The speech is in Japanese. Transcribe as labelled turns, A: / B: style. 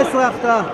A: Eisrachter.